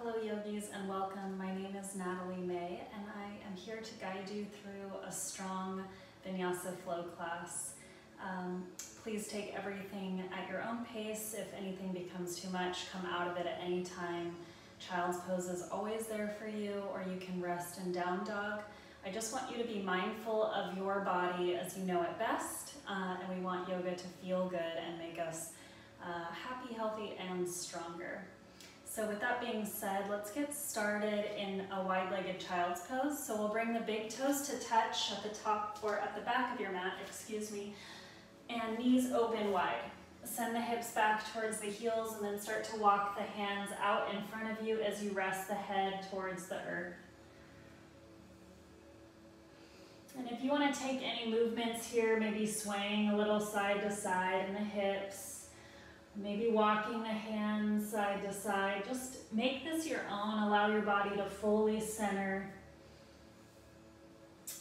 Hello yogis and welcome. My name is Natalie Mae and I am here to guide you through a strong vinyasa flow class. Um, please take everything at your own pace. If anything becomes too much, come out of it at any time. Child's pose is always there for you or you can rest in down dog. I just want you to be mindful of your body as you know it best uh, and we want yoga to feel good and make us uh, happy, healthy, and stronger. So with that being said, let's get started in a wide-legged child's pose. So we'll bring the big toes to touch at the top or at the back of your mat, excuse me, and knees open wide. Send the hips back towards the heels and then start to walk the hands out in front of you as you rest the head towards the earth. And if you want to take any movements here, maybe swaying a little side to side in the hips, Maybe walking the hands side to side. Just make this your own. Allow your body to fully center.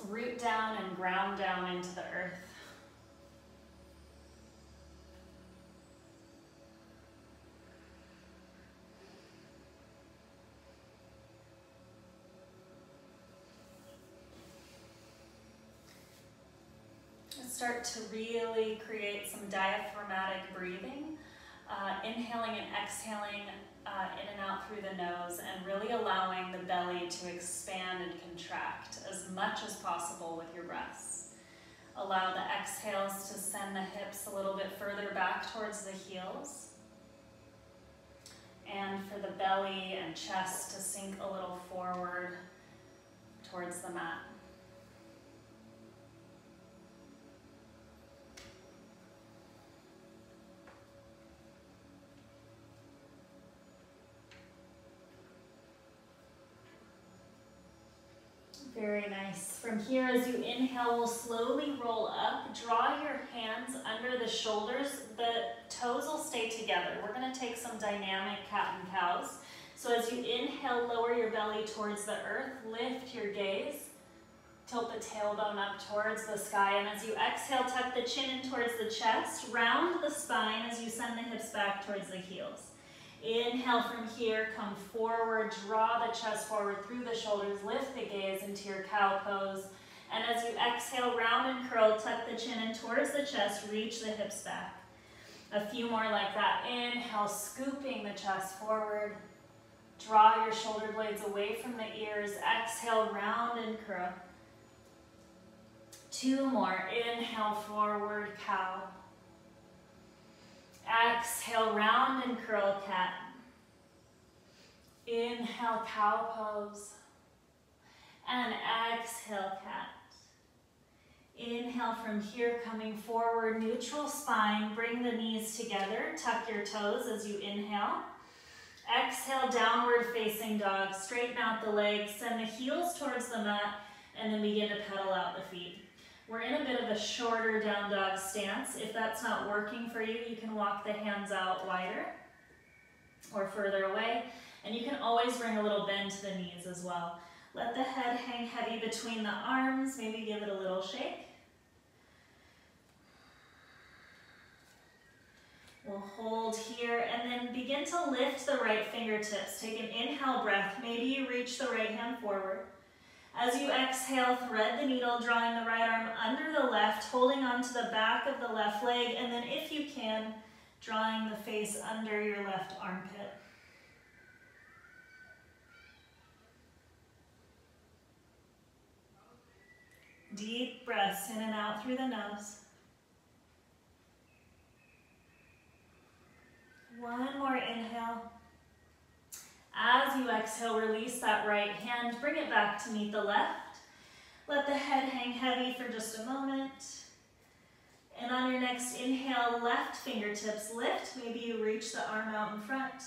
Root down and ground down into the earth. Start to really create some diaphragmatic breathing uh, inhaling and exhaling uh, in and out through the nose and really allowing the belly to expand and contract as much as possible with your breaths. Allow the exhales to send the hips a little bit further back towards the heels. And for the belly and chest to sink a little forward towards the mat. Very nice. From here, as you inhale, we'll slowly roll up. Draw your hands under the shoulders. The toes will stay together. We're gonna take some dynamic cat and cows. So as you inhale, lower your belly towards the earth, lift your gaze, tilt the tailbone up towards the sky, and as you exhale, tuck the chin in towards the chest, round the spine as you send the hips back towards the heels. Inhale from here, come forward, draw the chest forward through the shoulders, lift the gaze into your cow pose. And as you exhale, round and curl, tuck the chin in towards the chest, reach the hips back. A few more like that. Inhale, scooping the chest forward. Draw your shoulder blades away from the ears. Exhale, round and curl. Two more. Inhale, forward, cow. Exhale, round and curl cat. Inhale, cow pose. And exhale, cat. Inhale from here, coming forward, neutral spine. Bring the knees together. Tuck your toes as you inhale. Exhale, downward facing dog. Straighten out the legs. Send the heels towards the mat. And then begin to pedal out the feet. We're in a bit of a shorter down dog stance. If that's not working for you, you can walk the hands out wider or further away. And you can always bring a little bend to the knees as well. Let the head hang heavy between the arms. Maybe give it a little shake. We'll hold here and then begin to lift the right fingertips. Take an inhale breath. Maybe you reach the right hand forward. As you exhale, thread the needle, drawing the right arm under the left, holding onto the back of the left leg, and then if you can, drawing the face under your left armpit. Deep breaths in and out through the nose. One more inhale. As you exhale, release that right hand, bring it back to meet the left. Let the head hang heavy for just a moment. And on your next inhale, left fingertips lift. Maybe you reach the arm out in front.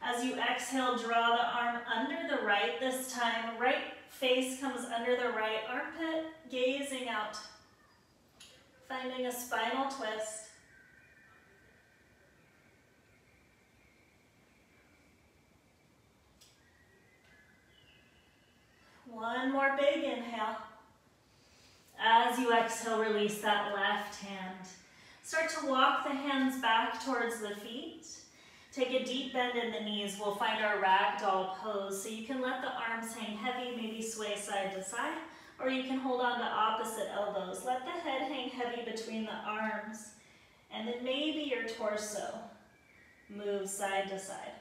As you exhale, draw the arm under the right. This time, right face comes under the right armpit, gazing out. Finding a spinal twist. One more big inhale. As you exhale, release that left hand. Start to walk the hands back towards the feet. Take a deep bend in the knees. We'll find our ragdoll pose. So you can let the arms hang heavy, maybe sway side to side, or you can hold on to opposite elbows. Let the head hang heavy between the arms, and then maybe your torso moves side to side.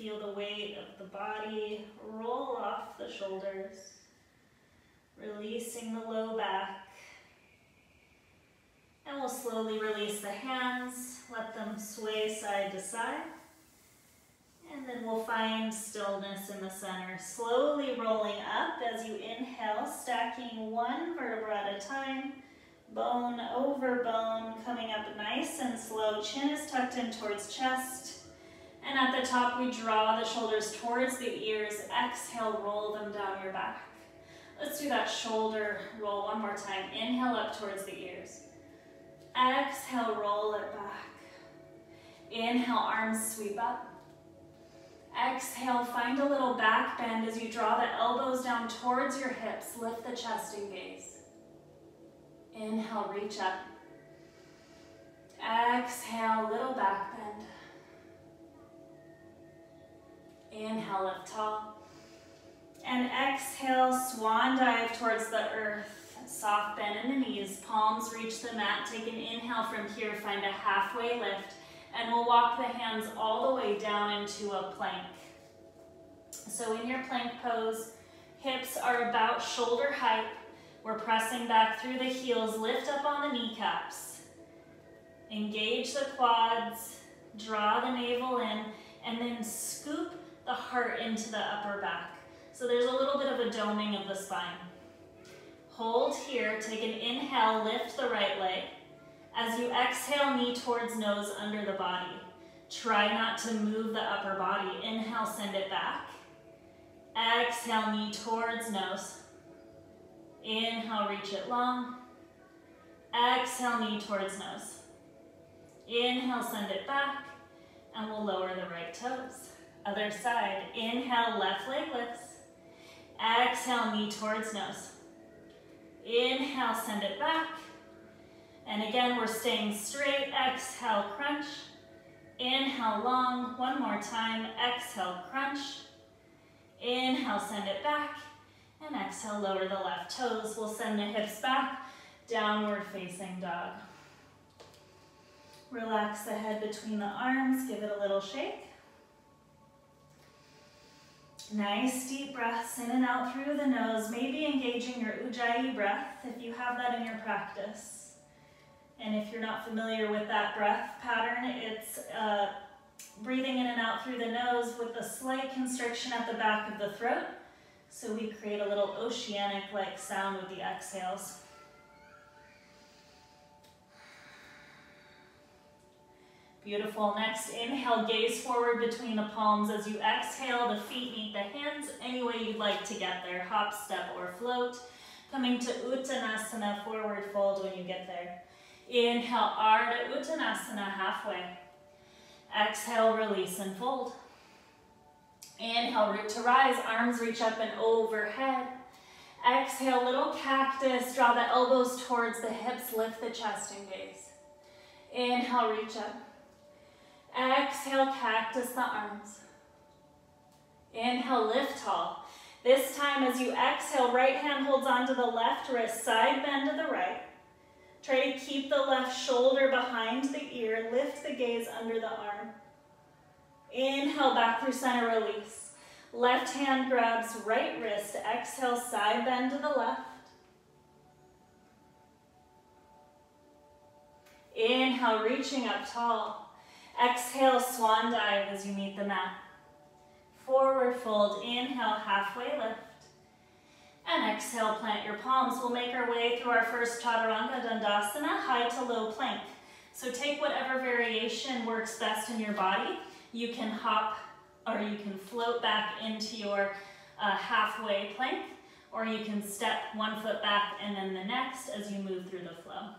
Feel the weight of the body roll off the shoulders, releasing the low back. And we'll slowly release the hands, let them sway side to side. And then we'll find stillness in the center, slowly rolling up as you inhale, stacking one vertebra at a time, bone over bone, coming up nice and slow. Chin is tucked in towards chest. And at the top, we draw the shoulders towards the ears. Exhale, roll them down your back. Let's do that shoulder roll one more time. Inhale up towards the ears. Exhale, roll it back. Inhale, arms sweep up. Exhale, find a little back bend as you draw the elbows down towards your hips. Lift the chest and gaze. Inhale, reach up. Exhale, little back bend. Inhale, lift tall. And exhale, swan dive towards the earth. Soft bend in the knees, palms reach the mat. Take an inhale from here, find a halfway lift. And we'll walk the hands all the way down into a plank. So in your plank pose, hips are about shoulder height. We're pressing back through the heels, lift up on the kneecaps. Engage the quads, draw the navel in, and then scoop the heart into the upper back. So there's a little bit of a doming of the spine. Hold here, take an inhale, lift the right leg. As you exhale, knee towards nose under the body. Try not to move the upper body. Inhale, send it back. Exhale, knee towards nose. Inhale, reach it long. Exhale, knee towards nose. Inhale, send it back. And we'll lower the right toes. Other side. Inhale, left leg lifts. Exhale, knee towards nose. Inhale, send it back. And again, we're staying straight. Exhale, crunch. Inhale, long. One more time. Exhale, crunch. Inhale, send it back. And exhale, lower the left toes. We'll send the hips back. Downward facing dog. Relax the head between the arms. Give it a little shake. Nice deep breaths in and out through the nose, maybe engaging your Ujjayi breath if you have that in your practice. And if you're not familiar with that breath pattern, it's uh, breathing in and out through the nose with a slight constriction at the back of the throat. So we create a little oceanic-like sound with the exhales. Beautiful. Next, inhale, gaze forward between the palms. As you exhale, the feet meet the hands any way you'd like to get there. Hop, step, or float. Coming to Uttanasana, forward fold when you get there. Inhale, Ardha Uttanasana, halfway. Exhale, release and fold. Inhale, root to rise, arms reach up and overhead. Exhale, little cactus, draw the elbows towards the hips, lift the chest and gaze. Inhale, reach up. Exhale, cactus the arms. Inhale, lift tall. This time as you exhale, right hand holds onto the left wrist, side bend to the right. Try to keep the left shoulder behind the ear, lift the gaze under the arm. Inhale, back through center, release. Left hand grabs right wrist, exhale, side bend to the left. Inhale, reaching up tall. Exhale, swan dive as you meet the mat. Forward fold, inhale, halfway lift. And exhale, plant your palms. We'll make our way through our first Chaturanga Dandasana, high to low plank. So take whatever variation works best in your body. You can hop or you can float back into your uh, halfway plank, or you can step one foot back and then the next as you move through the flow.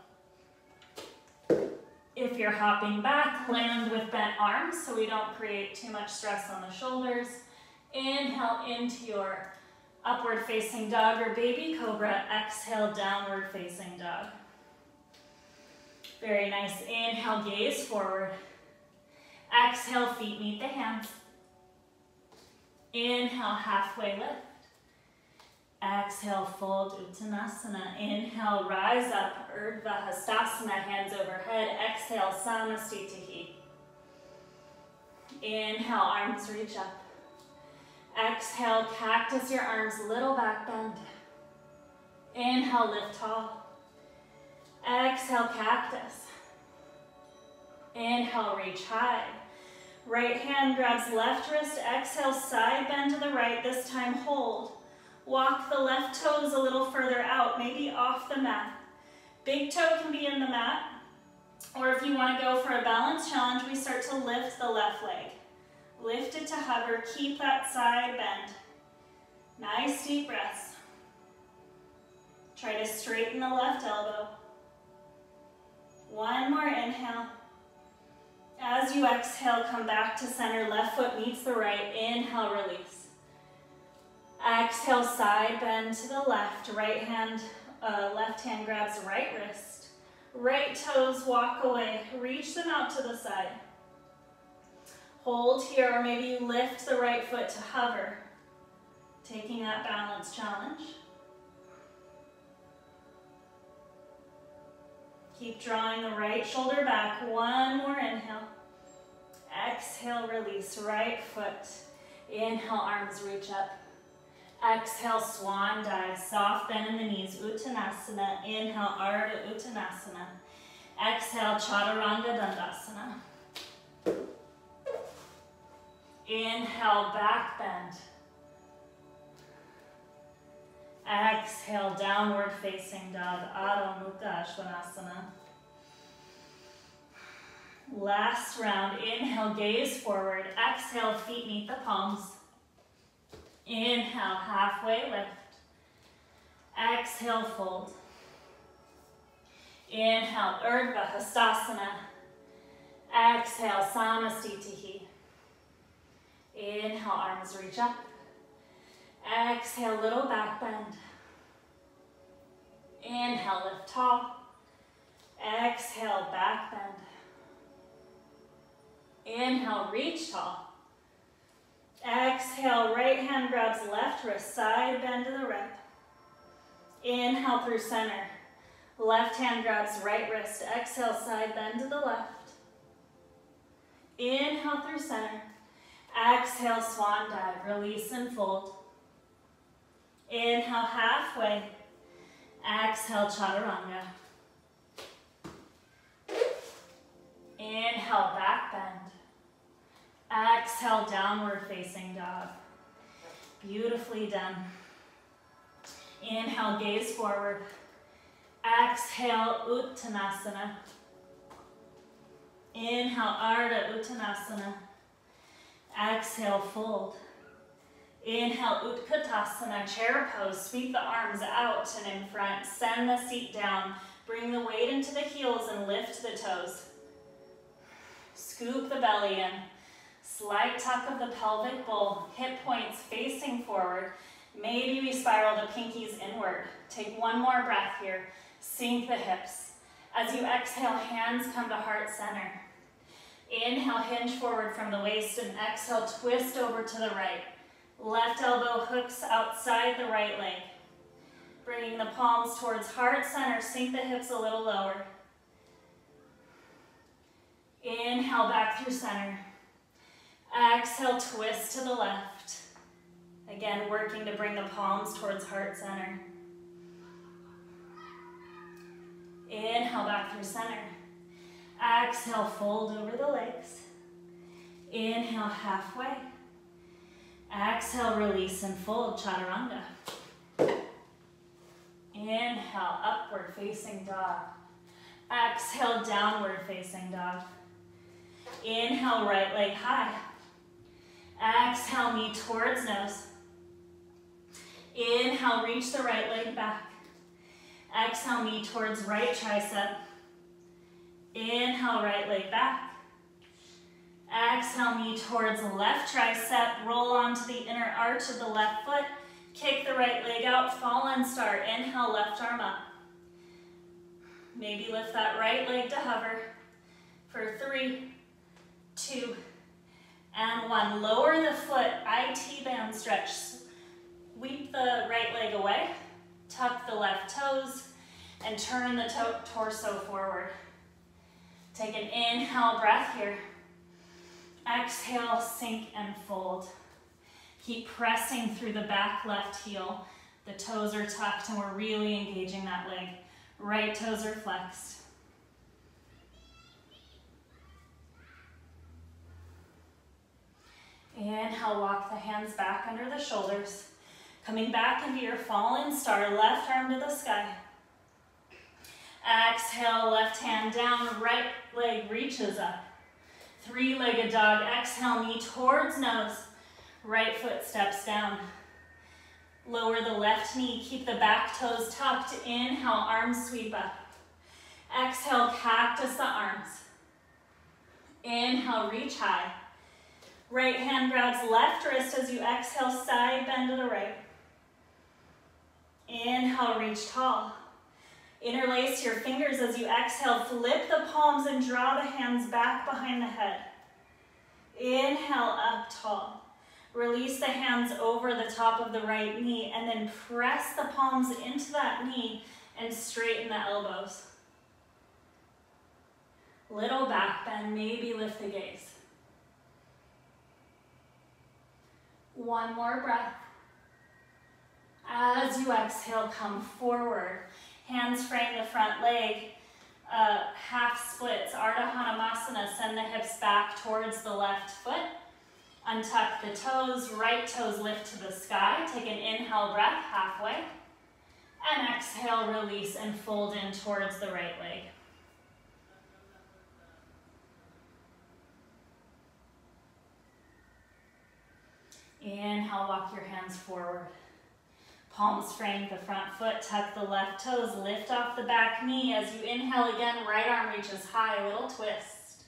If you're hopping back, land with bent arms so we don't create too much stress on the shoulders. Inhale into your Upward facing dog or baby cobra. Exhale, downward facing dog. Very nice. Inhale, gaze forward. Exhale, feet meet the hands. Inhale, halfway lift. Exhale, fold Uttanasana. Inhale, rise up, Urdhva Hastasana, hands overhead. Exhale, Samasthiti. Inhale, arms reach up. Exhale, cactus your arms, little back bend. Inhale, lift tall. Exhale, cactus. Inhale, reach high. Right hand grabs left wrist, exhale, side bend to the right, this time hold. Walk the left toes a little further out, maybe off the mat. Big toe can be in the mat, or if you want to go for a balance challenge, we start to lift the left leg. Lift it to hover, keep that side bend. Nice deep breaths. Try to straighten the left elbow. One more inhale. As you exhale, come back to center. Left foot meets the right. Inhale, release. Exhale, side bend to the left. Right hand, uh, left hand grabs right wrist. Right toes walk away. Reach them out to the side. Hold here, or maybe you lift the right foot to hover. Taking that balance challenge. Keep drawing the right shoulder back. One more inhale. Exhale, release right foot. Inhale, arms reach up. Exhale, swan dive. Soft bend in the knees, Uttanasana. Inhale, Ardha Uttanasana. Exhale, Chaturanga Dandasana. Inhale, back bend. Exhale, downward facing dog, Adho Mukha Svanasana. Last round, inhale, gaze forward. Exhale, feet meet the palms. Inhale, halfway lift. Exhale, fold. Inhale, Urdhva Hastasana. Exhale, Samasthiti. Inhale, arms reach up. Exhale, little back bend. Inhale, lift tall. Exhale, back bend. Inhale, reach tall. Exhale, right hand grabs left wrist, side bend to the right. Inhale through center. Left hand grabs right wrist. Exhale, side bend to the left. Inhale through center. Exhale, swan dive. Release and fold. Inhale, halfway. Exhale, chaturanga. Inhale, back bend. Exhale, downward facing dog. Beautifully done. Inhale, gaze forward. Exhale, Uttanasana. Inhale, Ardha Uttanasana. Exhale, fold. Inhale, Utkatasana, chair pose. Sweep the arms out and in front. Send the seat down. Bring the weight into the heels and lift the toes. Scoop the belly in. Slight tuck of the pelvic bowl. Hip points facing forward. Maybe we spiral the pinkies inward. Take one more breath here. Sink the hips. As you exhale, hands come to heart center. Inhale, hinge forward from the waist and exhale, twist over to the right. Left elbow hooks outside the right leg. Bringing the palms towards heart center, sink the hips a little lower. Inhale back through center. Exhale, twist to the left. Again, working to bring the palms towards heart center. Inhale back through center. Exhale, fold over the legs. Inhale, halfway. Exhale, release and fold, chaturanga. Inhale, upward facing dog. Exhale, downward facing dog. Inhale, right leg high. Exhale, knee towards nose. Inhale, reach the right leg back. Exhale, knee towards right tricep. Inhale, right leg back. Exhale, knee towards left tricep. Roll onto the inner arch of the left foot. Kick the right leg out, fallen star. Inhale, left arm up. Maybe lift that right leg to hover for three, two, and one. Lower the foot, IT band stretch. Sweep the right leg away, tuck the left toes, and turn the to torso forward. Take an inhale breath here. Exhale, sink and fold. Keep pressing through the back left heel. The toes are tucked and we're really engaging that leg. Right toes are flexed. Inhale, walk the hands back under the shoulders. Coming back into your fallen star, left arm to the sky. Exhale, left hand down, right leg reaches up. Three-legged dog, exhale, knee towards nose. Right foot steps down. Lower the left knee, keep the back toes tucked. Inhale, arms sweep up. Exhale, cactus the arms. Inhale, reach high. Right hand grabs left wrist as you exhale, side bend to the right. Inhale, reach tall. Interlace your fingers as you exhale, flip the palms and draw the hands back behind the head. Inhale, up tall. Release the hands over the top of the right knee and then press the palms into that knee and straighten the elbows. Little back bend, maybe lift the gaze. One more breath. As you exhale, come forward. Hands frame the front leg. Uh, half splits, Ardha Hanumasana. Send the hips back towards the left foot. Untuck the toes, right toes lift to the sky. Take an inhale breath halfway. And exhale, release and fold in towards the right leg. Inhale, walk your hands forward. Palms frame the front foot, tuck the left toes, lift off the back knee. As you inhale again, right arm reaches high, little twist.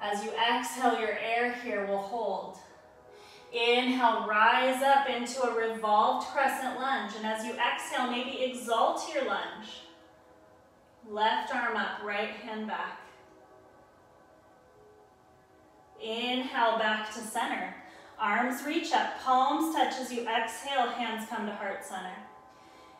As you exhale, your air here will hold. Inhale, rise up into a revolved crescent lunge. And as you exhale, maybe exalt your lunge. Left arm up, right hand back. Inhale, back to center. Arms reach up, palms touch as you exhale, hands come to heart center.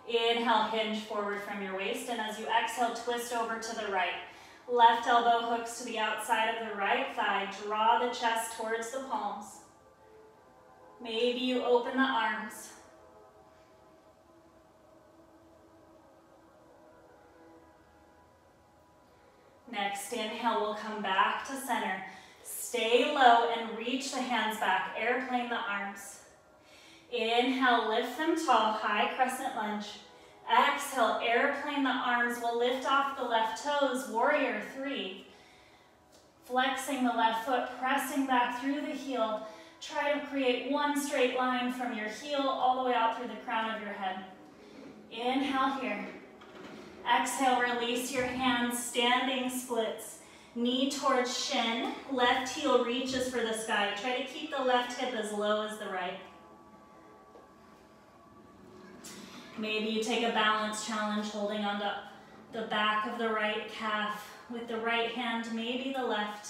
Inhale, hinge forward from your waist, and as you exhale, twist over to the right. Left elbow hooks to the outside of the right thigh. Draw the chest towards the palms. Maybe you open the arms. Next inhale, we'll come back to center. Stay low and reach the hands back. Airplane the arms. Inhale, lift them tall, high crescent lunge. Exhale, airplane the arms. We'll lift off the left toes, warrior three. Flexing the left foot, pressing back through the heel. Try to create one straight line from your heel all the way out through the crown of your head. Inhale here. Exhale, release your hands, standing splits. Knee towards shin, left heel reaches for the sky. Try to keep the left hip as low as the right. Maybe you take a balance challenge holding on to the back of the right calf with the right hand, maybe the left.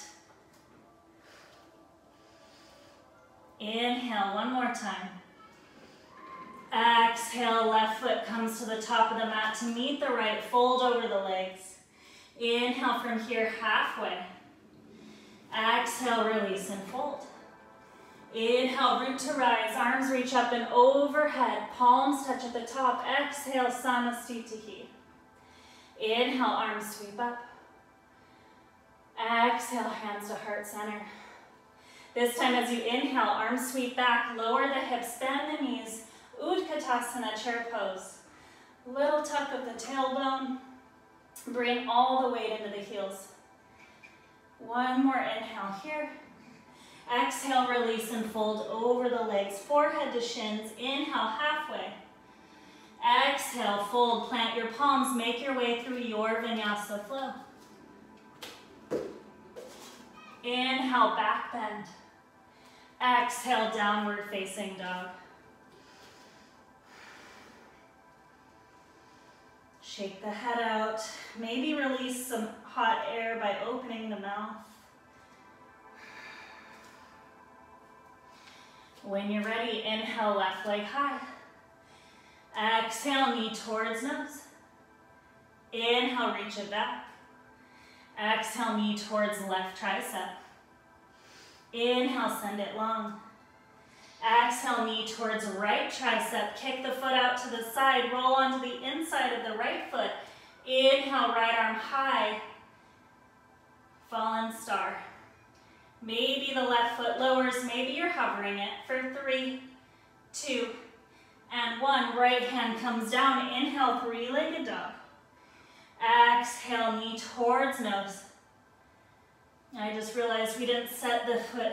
Inhale, one more time. Exhale, left foot comes to the top of the mat to meet the right, fold over the legs. Inhale from here, halfway. Exhale, release and fold. Inhale, root to rise, arms reach up and overhead, palms touch at the top. Exhale, Samasthiti. Inhale, arms sweep up. Exhale, hands to heart center. This time as you inhale, arms sweep back, lower the hips, bend the knees, Utkatasana, chair pose. Little tuck of the tailbone, bring all the weight into the heels. One more inhale here. Exhale, release and fold over the legs, forehead to shins. Inhale, halfway. Exhale, fold, plant your palms, make your way through your vinyasa flow. Inhale, back bend. Exhale, downward facing dog. Shake the head out. Maybe release some hot air by opening the mouth. When you're ready, inhale, left leg high. Exhale, knee towards nose. Inhale, reach it back. Exhale, knee towards left tricep. Inhale, send it long. Exhale, knee towards right tricep. Kick the foot out to the side. Roll onto the inside of the right foot. Inhale, right arm high. Fallen star. Maybe the left foot lowers. Maybe you're hovering it for three, two, and one. Right hand comes down. Inhale, three-legged dog. Exhale, knee towards nose. I just realized we didn't set the foot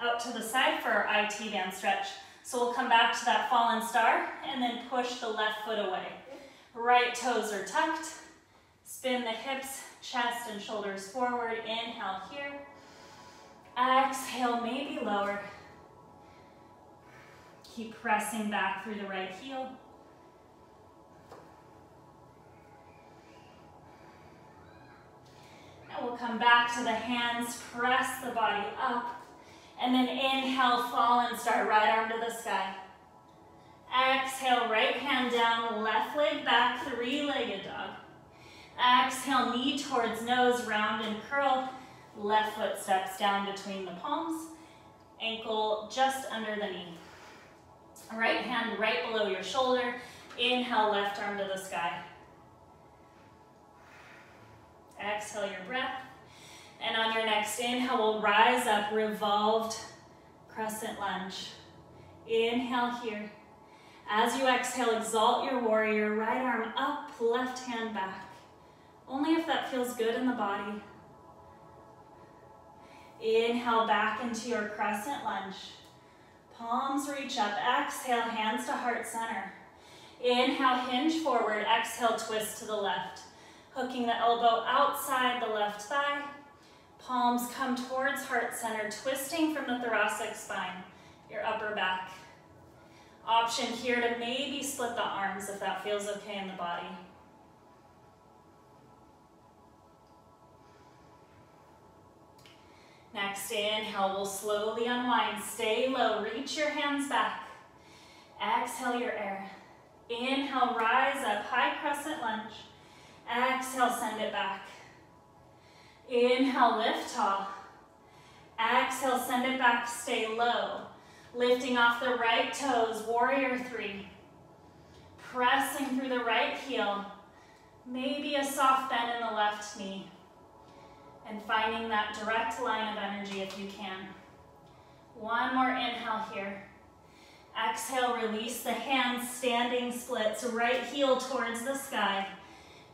out to the side for our IT band stretch. So we'll come back to that fallen star and then push the left foot away. Right toes are tucked. Spin the hips, chest and shoulders forward. Inhale here. Exhale, maybe lower. Keep pressing back through the right heel. And we'll come back to the hands, press the body up. And then inhale, fallen star, right arm to the sky. Exhale, right hand down, left leg back, three-legged dog. Exhale, knee towards nose, round and curl. Left foot steps down between the palms. Ankle just under the knee. Right hand right below your shoulder. Inhale, left arm to the sky. Exhale your breath. And on your next inhale, we'll rise up, revolved crescent lunge. Inhale here. As you exhale, exalt your warrior, right arm up, left hand back. Only if that feels good in the body. Inhale back into your crescent lunge. Palms reach up. Exhale, hands to heart center. Inhale, hinge forward. Exhale, twist to the left. Hooking the elbow outside the left thigh. Palms come towards heart center, twisting from the thoracic spine, your upper back. Option here to maybe split the arms if that feels okay in the body. Next inhale, we'll slowly unwind. Stay low, reach your hands back. Exhale your air. Inhale, rise up, high crescent lunge. Exhale, send it back. Inhale, lift tall. Exhale, send it back, stay low. Lifting off the right toes, warrior three. Pressing through the right heel. Maybe a soft bend in the left knee. And finding that direct line of energy if you can. One more inhale here. Exhale, release the hands, standing splits, right heel towards the sky.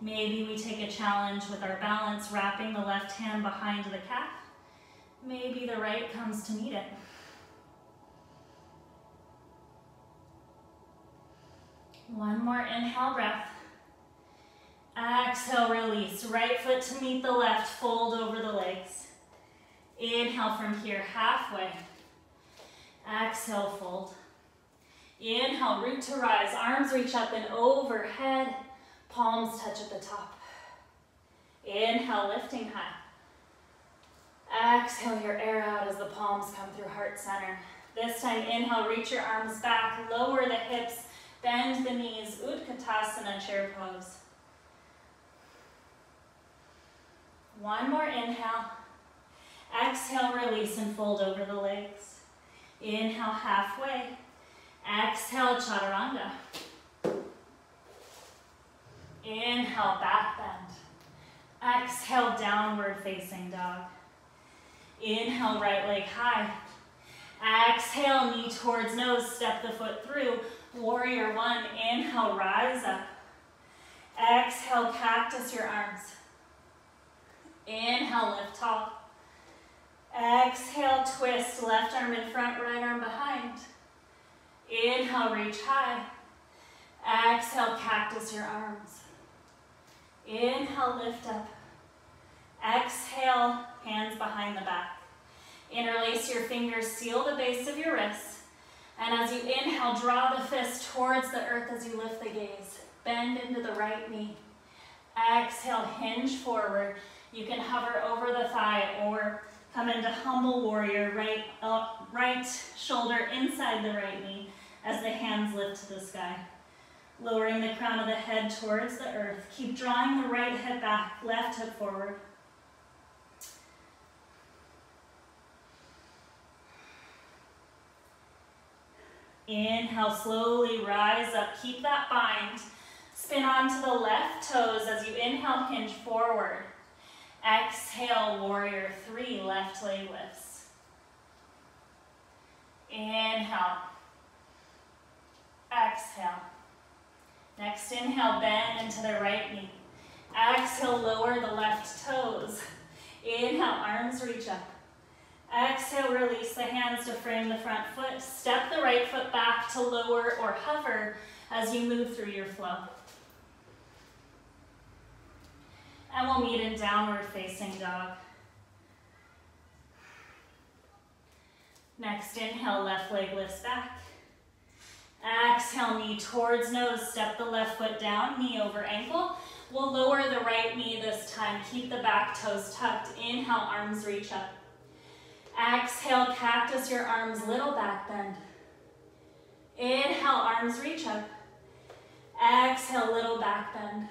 Maybe we take a challenge with our balance, wrapping the left hand behind the calf. Maybe the right comes to meet it. One more inhale breath. Exhale, release. Right foot to meet the left, fold over the legs. Inhale from here, halfway. Exhale, fold. Inhale, root to rise. Arms reach up and overhead. Palms touch at the top. Inhale, lifting high. Exhale your air out as the palms come through heart center. This time, inhale, reach your arms back, lower the hips, bend the knees, Utkatasana chair pose. One more inhale. Exhale, release and fold over the legs. Inhale, halfway. Exhale, chaturanga. Inhale, back bend. Exhale, downward facing dog. Inhale, right leg high. Exhale, knee towards nose, step the foot through. Warrior one, inhale, rise up. Exhale, cactus your arms. Inhale, lift tall. Exhale, twist, left arm in front, right arm behind. Inhale, reach high. Exhale, cactus your arms. Inhale, lift up. Exhale, hands behind the back. Interlace your fingers, seal the base of your wrists. And as you inhale, draw the fist towards the earth as you lift the gaze. Bend into the right knee. Exhale, hinge forward. You can hover over the thigh or come into humble warrior, right, uh, right shoulder inside the right knee as the hands lift to the sky. Lowering the crown of the head towards the earth. Keep drawing the right hip back, left hip forward. Inhale, slowly rise up. Keep that bind. Spin onto the left toes as you inhale, hinge forward. Exhale, warrior three, left leg lifts. Inhale. Exhale. Next inhale, bend into the right knee. Exhale, lower the left toes. Inhale, arms reach up. Exhale, release the hands to frame the front foot. Step the right foot back to lower or hover as you move through your flow. And we'll meet in downward facing dog. Next inhale, left leg lifts back. Exhale, knee towards nose. Step the left foot down, knee over ankle. We'll lower the right knee this time. Keep the back toes tucked. Inhale, arms reach up. Exhale, cactus your arms, little back bend. Inhale, arms reach up. Exhale, little back bend.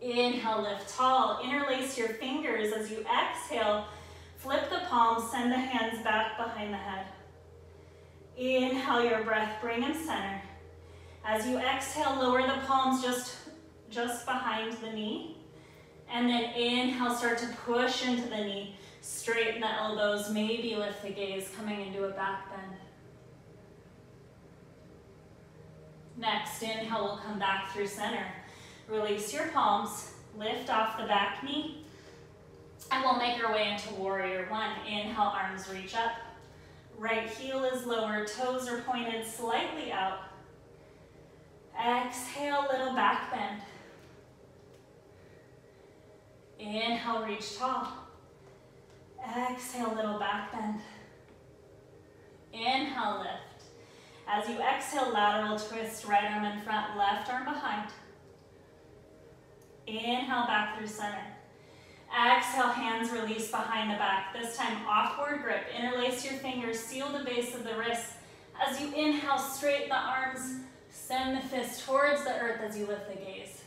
Inhale, lift tall. Interlace your fingers as you exhale. Flip the palms, send the hands back behind the head. Inhale your breath, bring in center. As you exhale, lower the palms just, just behind the knee. And then inhale, start to push into the knee. Straighten the elbows, maybe lift the gaze, coming into a back bend. Next, inhale, we'll come back through center. Release your palms, lift off the back knee, and we'll make our way into warrior one. Inhale, arms reach up. Right heel is lower, toes are pointed slightly out. Exhale, little back bend. Inhale, reach tall. Exhale, little back bend. Inhale, lift. As you exhale, lateral twist, right arm in front, left arm behind. Inhale, back through center. Exhale, hands release behind the back. This time, awkward grip. Interlace your fingers, seal the base of the wrists. As you inhale, straighten the arms. Send the fist towards the earth as you lift the gaze.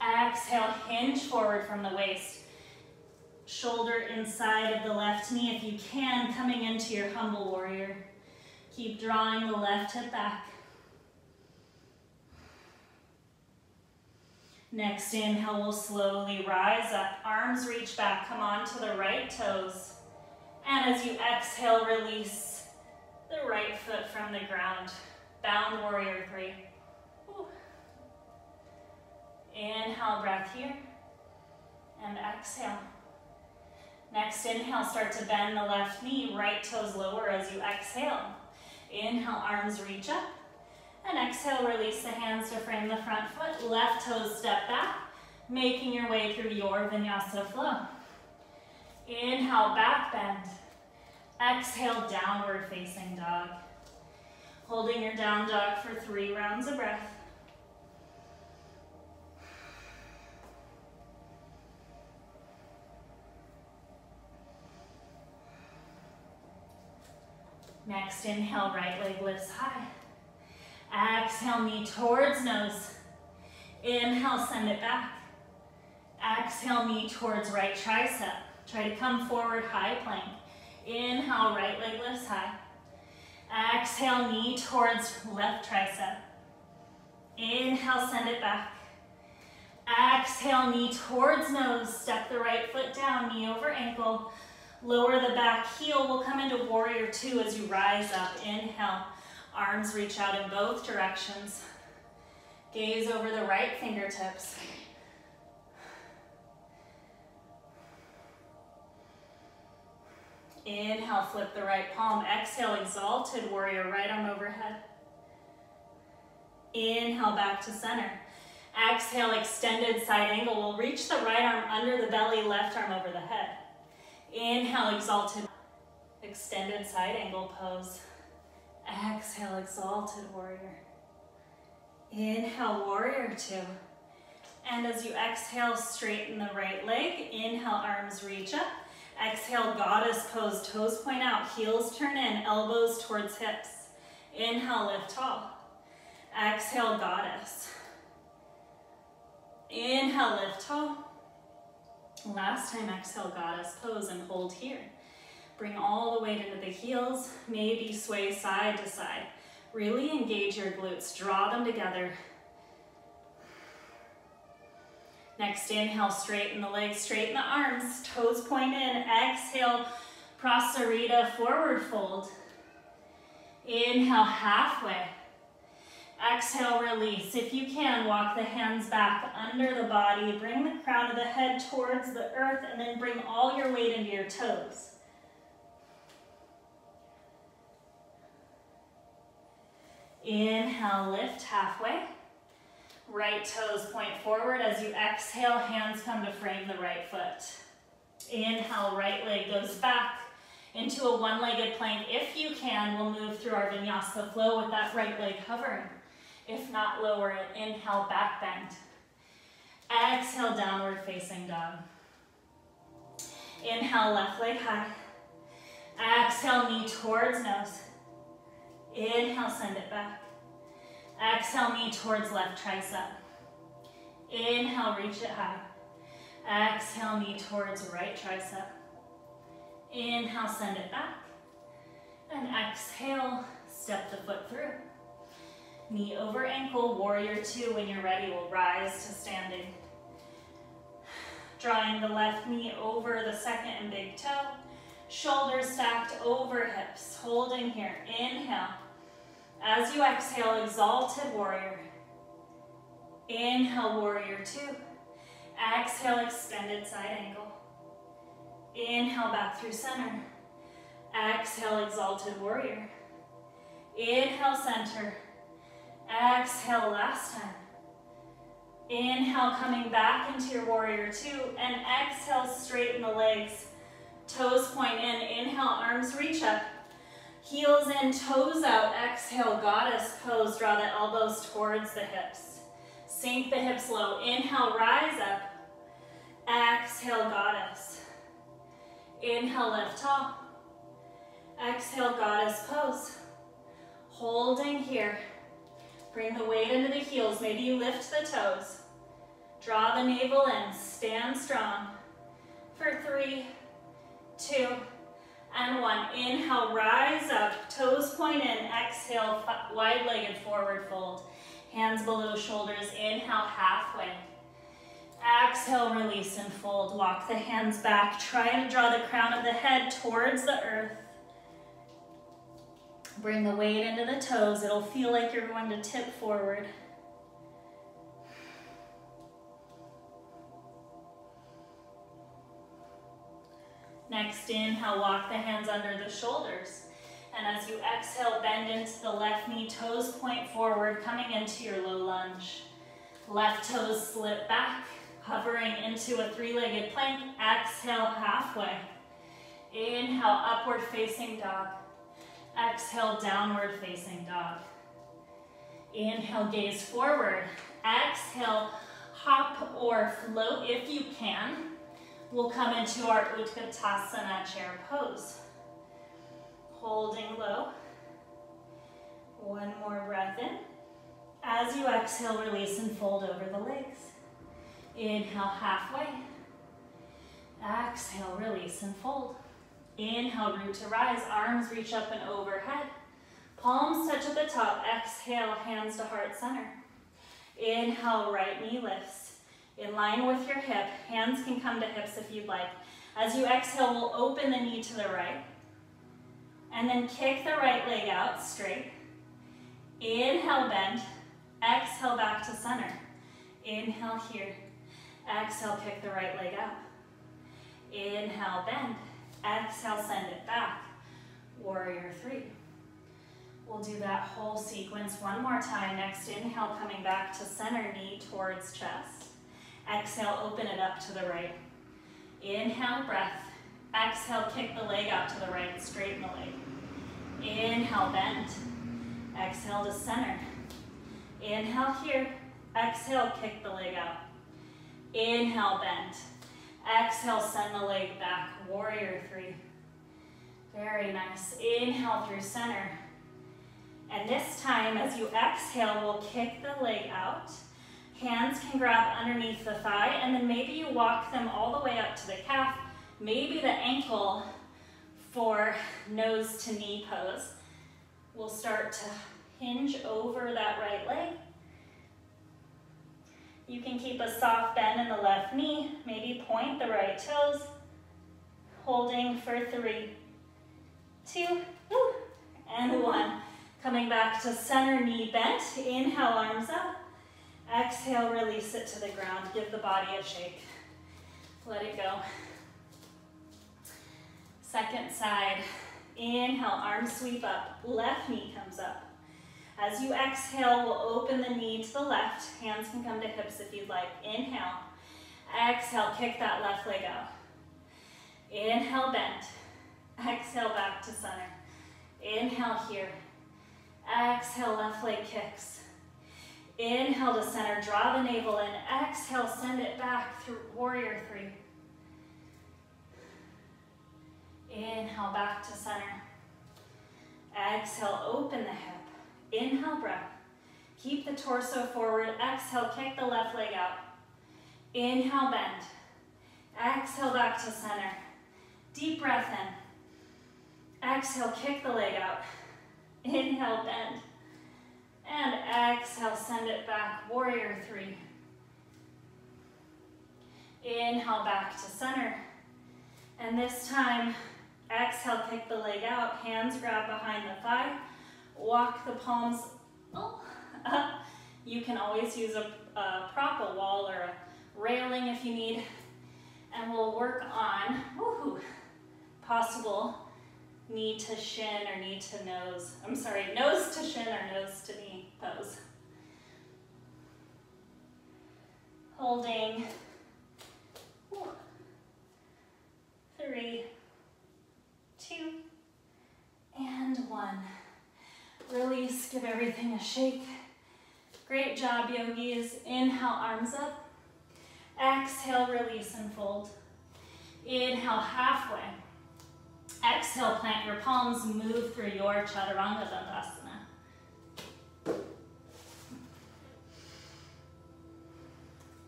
Exhale, hinge forward from the waist. Shoulder inside of the left knee if you can, coming into your humble warrior. Keep drawing the left hip back. Next inhale, we'll slowly rise up. Arms reach back, come on to the right toes. And as you exhale, release the right foot from the ground. Bound warrior three. Inhale, breath here. And exhale. Next inhale, start to bend the left knee, right toes lower as you exhale. Inhale, arms reach up. And exhale, release the hands to frame the front foot. Left toes step back, making your way through your vinyasa flow. Inhale, back bend. Exhale, downward facing dog. Holding your down dog for three rounds of breath. Next, inhale, right leg lifts high. Exhale, knee towards nose. Inhale, send it back. Exhale, knee towards right tricep. Try to come forward, high plank. Inhale, right leg lifts high. Exhale, knee towards left tricep. Inhale, send it back. Exhale, knee towards nose. Step the right foot down, knee over ankle. Lower the back heel. We'll come into warrior two as you rise up. Inhale. Arms reach out in both directions. Gaze over the right fingertips. Inhale, flip the right palm. Exhale, exalted warrior, right arm overhead. Inhale, back to center. Exhale, extended side angle. We'll reach the right arm under the belly, left arm over the head. Inhale, exalted, extended side angle pose. Exhale, exalted warrior. Inhale, warrior two. And as you exhale, straighten the right leg. Inhale, arms reach up. Exhale, goddess pose, toes point out, heels turn in, elbows towards hips. Inhale, lift tall. Exhale, goddess. Inhale, lift tall. Last time, exhale, goddess pose and hold here. Bring all the weight into the heels, maybe sway side to side. Really engage your glutes, draw them together. Next inhale, straighten the legs, straighten the arms, toes point in. Exhale, Prasarita, forward fold. Inhale, halfway. Exhale, release. If you can, walk the hands back under the body. Bring the crown of the head towards the earth and then bring all your weight into your toes. Inhale, lift halfway. Right toes point forward. As you exhale, hands come to frame the right foot. Inhale, right leg goes back into a one-legged plank. If you can, we'll move through our vinyasa flow with that right leg hovering. If not, lower it. Inhale, back bend. Exhale, downward facing dog. Inhale, left leg high. Exhale, knee towards nose. Inhale, send it back. Exhale, knee towards left tricep. Inhale, reach it high. Exhale, knee towards right tricep. Inhale, send it back. And exhale, step the foot through. Knee over ankle, warrior two. When you're ready, we'll rise to standing. Drawing the left knee over the second and big toe. Shoulders stacked over hips. Holding here. Inhale. As you exhale, exalted warrior. Inhale, warrior two. Exhale, extended side angle. Inhale, back through center. Exhale, exalted warrior. Inhale, center. Exhale, last time. Inhale, coming back into your warrior two. And exhale, straighten the legs. Toes point in. Inhale, arms reach up. Heels in, toes out. Exhale, goddess pose. Draw the elbows towards the hips. Sink the hips low. Inhale, rise up. Exhale, goddess. Inhale, lift tall. Exhale, goddess pose. Holding here. Bring the weight into the heels. Maybe you lift the toes. Draw the navel in. Stand strong. For three, two, and one. Inhale, rise up, toes point in. Exhale, wide-legged forward fold. Hands below shoulders. Inhale, halfway. Exhale, release and fold. Walk the hands back. Try to draw the crown of the head towards the earth. Bring the weight into the toes. It'll feel like you're going to tip forward. Next, inhale, walk the hands under the shoulders. And as you exhale, bend into the left knee, toes point forward, coming into your low lunge. Left toes slip back, hovering into a three-legged plank. Exhale, halfway. Inhale, upward facing dog. Exhale, downward facing dog. Inhale, gaze forward. Exhale, hop or float if you can We'll come into our Utkatasana chair pose. Holding low. One more breath in. As you exhale, release and fold over the legs. Inhale, halfway. Exhale, release and fold. Inhale, root to rise. Arms reach up and overhead. Palms touch at the top. Exhale, hands to heart center. Inhale, right knee lifts in line with your hip. Hands can come to hips if you'd like. As you exhale, we'll open the knee to the right. And then kick the right leg out straight. Inhale, bend. Exhale, back to center. Inhale here. Exhale, kick the right leg up. Inhale, bend. Exhale, send it back. Warrior three. We'll do that whole sequence one more time. Next inhale, coming back to center, knee towards chest. Exhale, open it up to the right. Inhale, breath. Exhale, kick the leg out to the right, straighten the leg. Inhale, bend. Exhale to center. Inhale here. Exhale, kick the leg out. Inhale, bend. Exhale, send the leg back. Warrior three. Very nice. Inhale through center. And this time, as you exhale, we'll kick the leg out. Hands can grab underneath the thigh, and then maybe you walk them all the way up to the calf, maybe the ankle for nose to knee pose. We'll start to hinge over that right leg. You can keep a soft bend in the left knee, maybe point the right toes, holding for three, two, and one. Coming back to center knee bent, inhale arms up, exhale release it to the ground, give the body a shake. Let it go. Second side, inhale, arms sweep up, left knee comes up. As you exhale, we'll open the knee to the left. Hands can come to hips if you'd like. Inhale. Exhale, kick that left leg out. Inhale, bend. Exhale, back to center. Inhale here. Exhale, left leg kicks. Inhale to center, draw the navel in. Exhale, send it back through warrior three. Inhale, back to center. Exhale, open the hip. Inhale, breath. Keep the torso forward. Exhale, kick the left leg out. Inhale, bend. Exhale, back to center. Deep breath in. Exhale, kick the leg out. Inhale, bend. And exhale, send it back. Warrior three. Inhale, back to center. And this time, exhale, kick the leg out. Hands grab behind the thigh. Walk the palms up. You can always use a, a prop, a wall, or a railing if you need. And we'll work on woohoo, possible knee to shin or knee to nose. I'm sorry, nose to shin or nose to knee pose. Holding. Three, two, and one. Release, give everything a shake. Great job, yogis. Inhale, arms up. Exhale, release and fold. Inhale, halfway. Exhale, plant your palms, move through your Chaturanga Dandasana.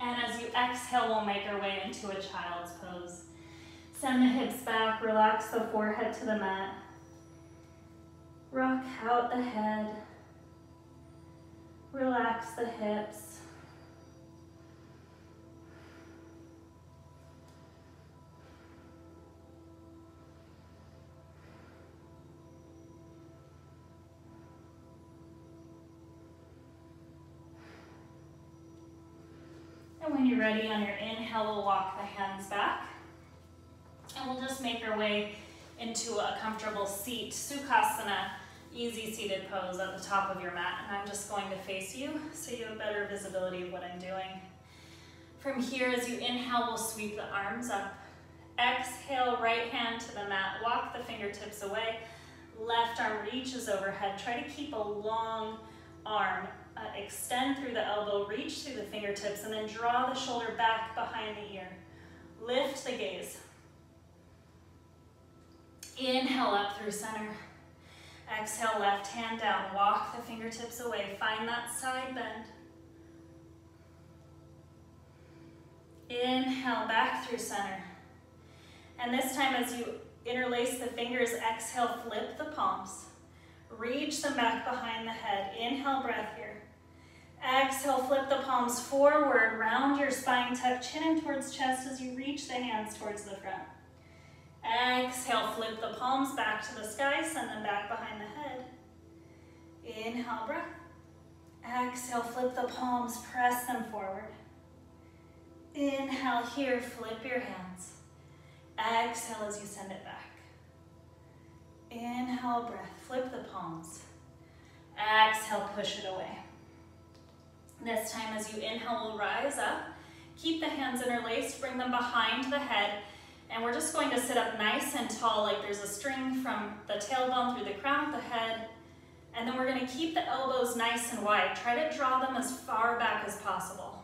And as you exhale, we'll make our way into a child's pose. Send the hips back, relax the forehead to the mat. Rock out the head. Relax the hips. When you're ready on your inhale, we'll walk the hands back. And we'll just make our way into a comfortable seat, Sukhasana easy seated pose at the top of your mat. And I'm just going to face you so you have better visibility of what I'm doing. From here, as you inhale, we'll sweep the arms up. Exhale, right hand to the mat. Walk the fingertips away. Left arm reaches overhead. Try to keep a long arm. Uh, extend through the elbow, reach through the fingertips, and then draw the shoulder back behind the ear. Lift the gaze. Inhale up through center. Exhale, left hand down. Walk the fingertips away. Find that side bend. Inhale, back through center. And this time as you interlace the fingers, exhale, flip the palms. Reach them back behind the head. Inhale, breath here. Exhale, flip the palms forward. Round your spine, tuck chin in towards chest as you reach the hands towards the front. Exhale, flip the palms back to the sky, send them back behind the head. Inhale, breath. Exhale, flip the palms, press them forward. Inhale here, flip your hands. Exhale as you send it back. Inhale, breath, flip the palms. Exhale, push it away. This time as you inhale, we'll rise up. Keep the hands interlaced, bring them behind the head, and we're just going to sit up nice and tall like there's a string from the tailbone through the crown of the head. And then we're gonna keep the elbows nice and wide. Try to draw them as far back as possible.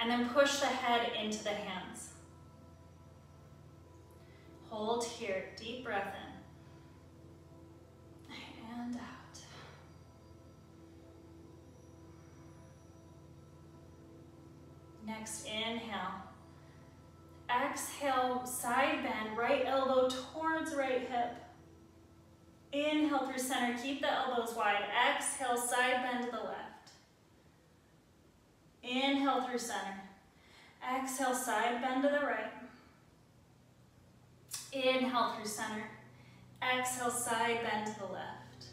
And then push the head into the hands. Hold here, deep breath in. And out. Next, inhale. Exhale, side bend, right elbow towards right hip. Inhale through center, keep the elbows wide. Exhale, side bend to the left. Inhale through center. Exhale, side bend to the right. Inhale through center. Exhale, side bend to the left.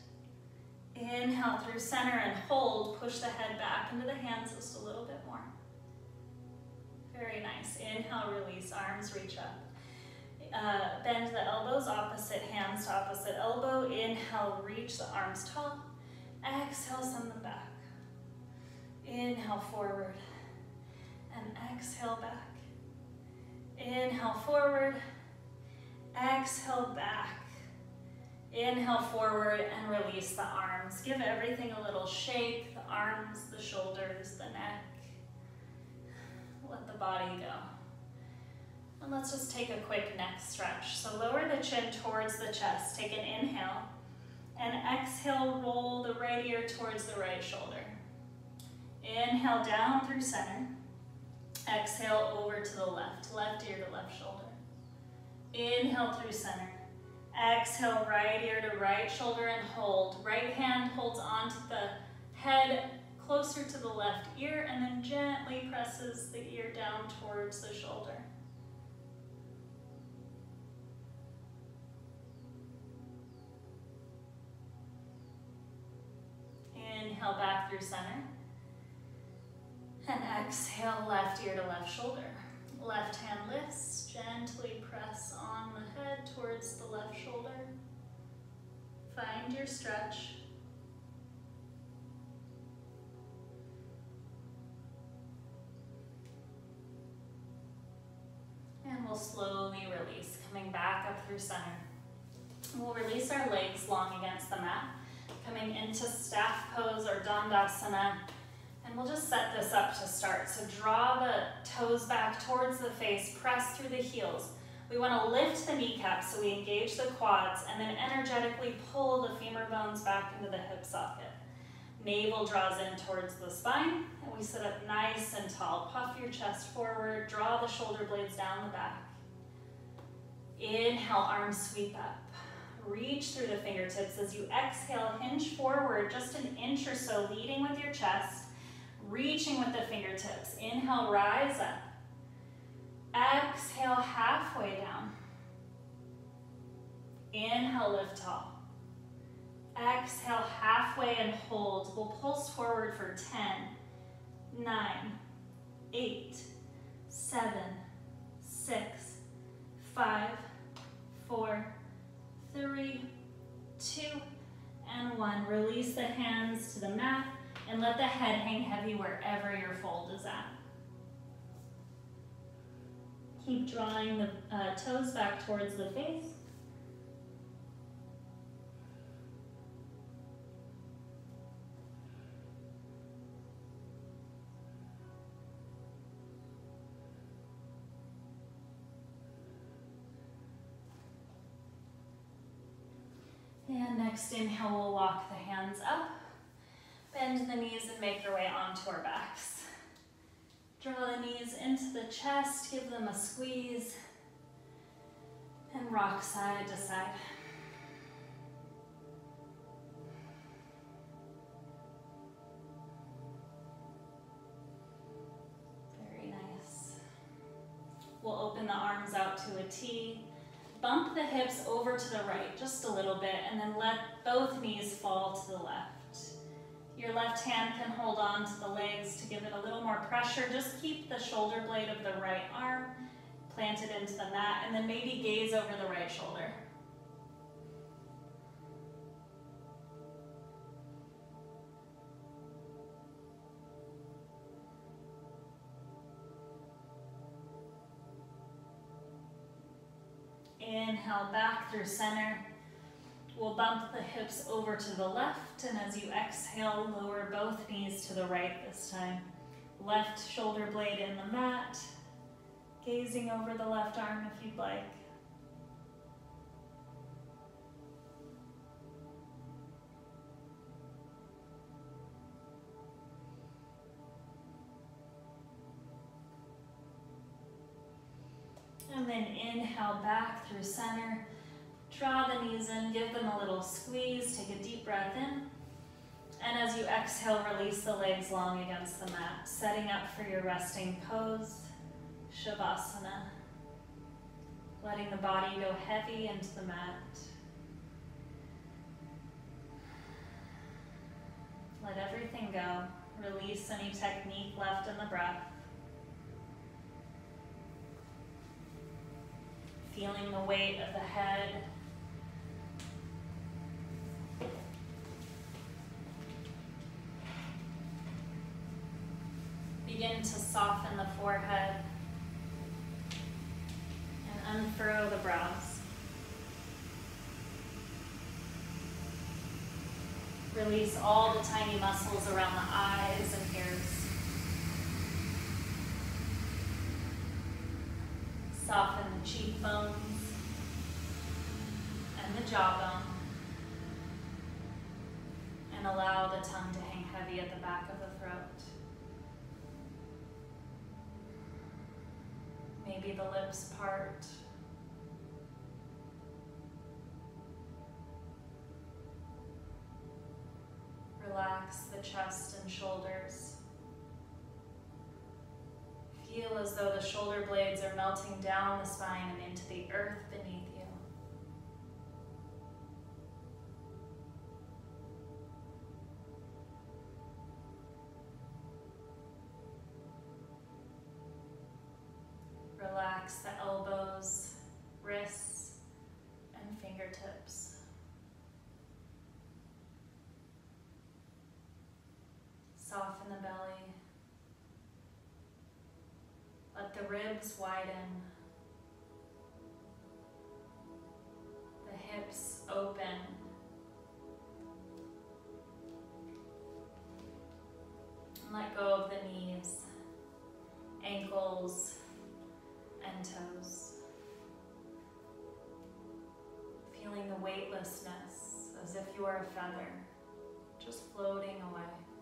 Inhale through center and hold. Push the head back into the hands just a little bit. Very nice. Inhale, release, arms reach up. Uh, bend the elbows, opposite hands to opposite elbow. Inhale, reach the arms tall. Exhale, send them back. Inhale, forward. And exhale, back. Inhale, forward. Exhale, back. Inhale, forward, and release the arms. Give everything a little shake, the arms, the shoulders, the neck let the body go. And let's just take a quick neck stretch. So lower the chin towards the chest. Take an inhale. And exhale, roll the right ear towards the right shoulder. Inhale down through center. Exhale over to the left, left ear to left shoulder. Inhale through center. Exhale, right ear to right shoulder and hold. Right hand holds onto the head closer to the left ear and then gently presses the ear down towards the shoulder. Inhale back through center. And exhale, left ear to left shoulder. Left hand lifts, gently press on the head towards the left shoulder. Find your stretch. And we'll slowly release, coming back up through center. We'll release our legs long against the mat, coming into staff pose or dandasana. And we'll just set this up to start. So draw the toes back towards the face, press through the heels. We want to lift the kneecaps so we engage the quads and then energetically pull the femur bones back into the hip socket. Navel draws in towards the spine, and we sit up nice and tall. Puff your chest forward, draw the shoulder blades down the back. Inhale, arms sweep up. Reach through the fingertips as you exhale, hinge forward just an inch or so, leading with your chest, reaching with the fingertips. Inhale, rise up. Exhale, halfway down. Inhale, lift tall. Exhale halfway and hold. We'll pulse forward for 10, 9, 8, 7, 6, 5, 4, 3, 2, and 1. Release the hands to the mat and let the head hang heavy wherever your fold is at. Keep drawing the uh, toes back towards the face. And next inhale, we'll walk the hands up, bend the knees and make your way onto our backs. Draw the knees into the chest, give them a squeeze, and rock side to side. Very nice. We'll open the arms out to a T, bump the hips over to the right just a little bit and then let both knees fall to the left. Your left hand can hold on to the legs to give it a little more pressure. Just keep the shoulder blade of the right arm planted into the mat and then maybe gaze over the right shoulder. Inhale back through center. We'll bump the hips over to the left, and as you exhale, lower both knees to the right this time. left shoulder blade in the mat, gazing over the left arm if you'd like. And then inhale back through center. Draw the knees in, give them a little squeeze, take a deep breath in. And as you exhale, release the legs long against the mat, setting up for your resting pose, Shavasana. Letting the body go heavy into the mat. Let everything go. Release any technique left in the breath. Feeling the weight of the head Begin to soften the forehead and unfurrow the brows. Release all the tiny muscles around the eyes and ears. Soften cheekbones and the jawbone. And allow the tongue to hang heavy at the back of the throat. Maybe the lips part. Relax the chest and shoulders. Feel as though the shoulder blades are melting down the spine and into the earth beneath you. Relax the elbows, wrists, and fingertips. Soften the belly. Let the ribs widen. The hips open. And let go of the knees, ankles, and toes. Feeling the weightlessness as if you are a feather, just floating away.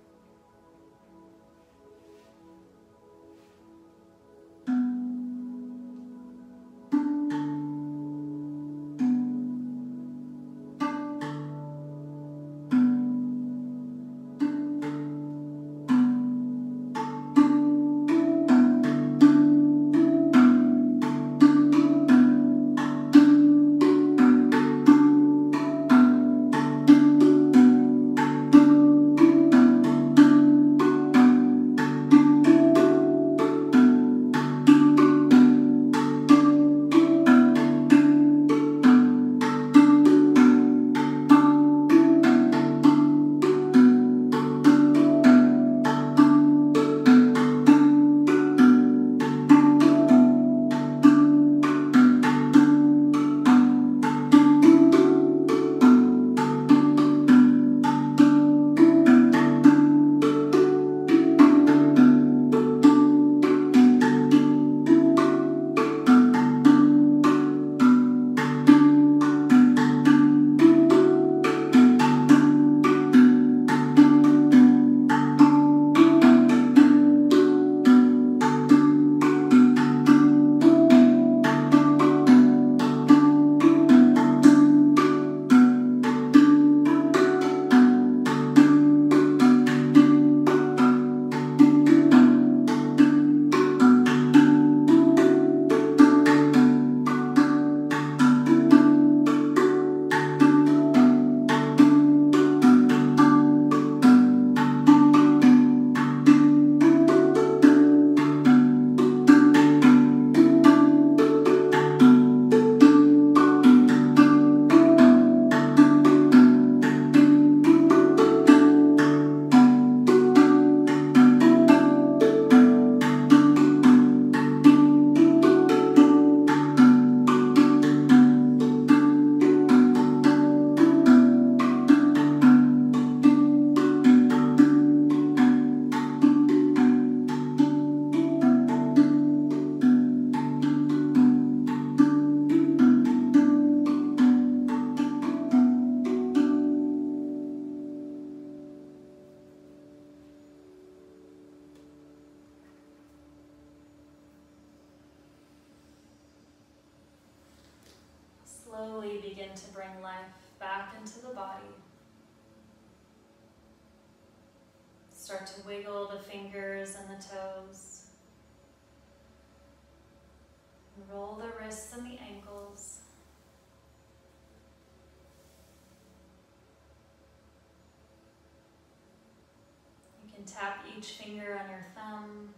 Each finger on your thumb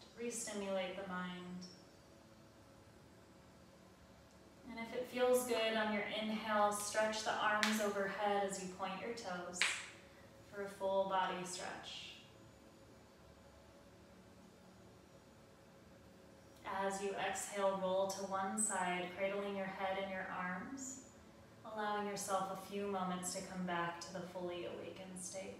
to re-stimulate the mind. And if it feels good on your inhale, stretch the arms overhead as you point your toes for a full body stretch. As you exhale, roll to one side, cradling your head in your arms, allowing yourself a few moments to come back to the fully awakened state.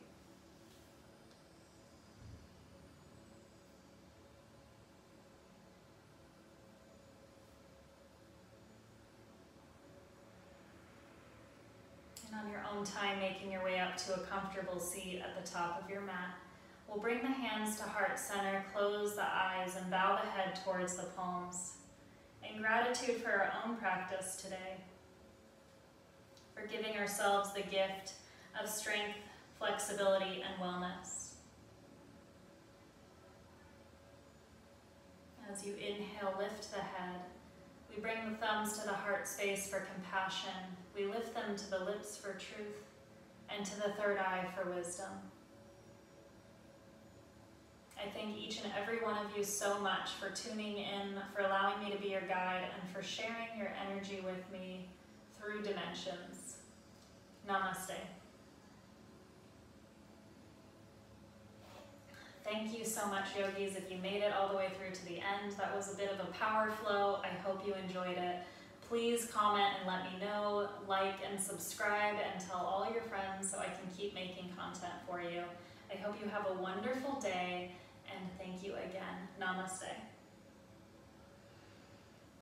Time, making your way up to a comfortable seat at the top of your mat. We'll bring the hands to heart center, close the eyes, and bow the head towards the palms. In gratitude for our own practice today, for giving ourselves the gift of strength, flexibility, and wellness. As you inhale, lift the head. We bring the thumbs to the heart space for compassion. We lift them to the lips for truth and to the third eye for wisdom. I thank each and every one of you so much for tuning in, for allowing me to be your guide, and for sharing your energy with me through dimensions. Namaste. Thank you so much, yogis. If you made it all the way through to the end, that was a bit of a power flow. I hope you enjoyed it. Please comment and let me know, like and subscribe, and tell all your friends so I can keep making content for you. I hope you have a wonderful day and thank you again. Namaste.